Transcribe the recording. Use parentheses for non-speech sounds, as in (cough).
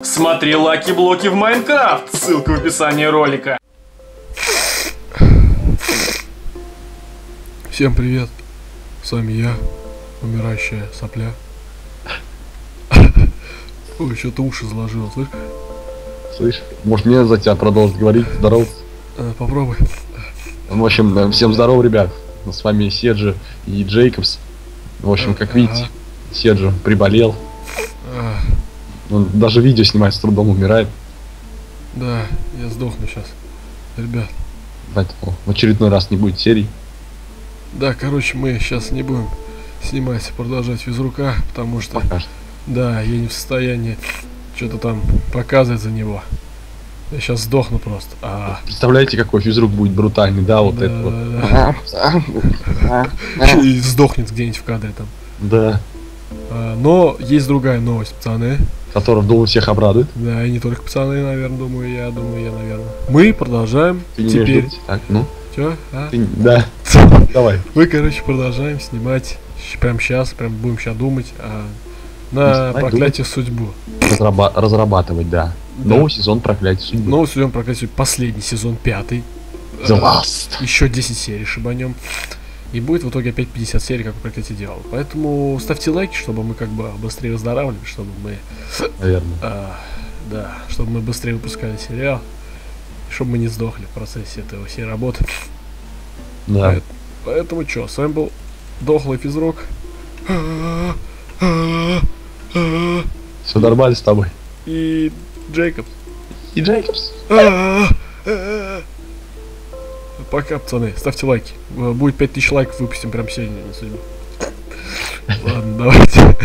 Смотри lucky-блоки в Minecraft, ссылка в описании ролика. Всем привет, с вами я, умирающая сопля. (laughs) Ой, что-то уши заложило, слышь? Слышь, может мне за тебя продолжить говорить? Здорово. Э, попробуй. В общем, э, всем здорово, ребят. С вами Седжи и Джейкобс. В общем, как видите, Седжи приболел. Он даже видео снимает с трудом, умирает. да, я сдохну сейчас. Ребят, Поэтому в очередной раз не будет серий. да, короче, мы сейчас не будем снимать, продолжать физрука, потому что, Пока что. да, я не в состоянии что-то там показывать за него. Я сейчас сдохну просто. А, Представляете, какой физрук будет брутальный, да, вот да, это вот. да, да. И сдохнет где-нибудь в кадре там. Да. А, но есть другая новость, пацаны. Который, думаю, всех обрадует. Да, и не только пацаны, наверное, думаю, я думаю, я, наверное. Мы продолжаем Ты не теперь. ждете? Так, ну. Чё? А? Ты Да, (laughs) давай. Мы, короче, продолжаем снимать прям сейчас, прям будем сейчас думать а, Не на снимать, проклятие судьбу. Разраба- разрабатывать, да. Да. Новый сезон проклятия судьбы. Новый сезон проклятие последний сезон пятый. The Last. Еще 10 серий шибанем. И будет в итоге опять 50 серий, как у проклятие делал. Поэтому ставьте лайки, чтобы мы как бы быстрее выздоравливали, чтобы мы Наверное. А, да, чтобы мы быстрее выпускали сериал, и чтобы мы не сдохли в процессе этого всей работы. Да. Поэт- Поэтому что, с вами был Дохлый Физрок. Все нормально с тобой. И Джейкоб. И Джейкобс. Пока, пацаны, ставьте лайки. Э, Будет 5000 лайков, выпустим прям сегодня. Ладно, давайте.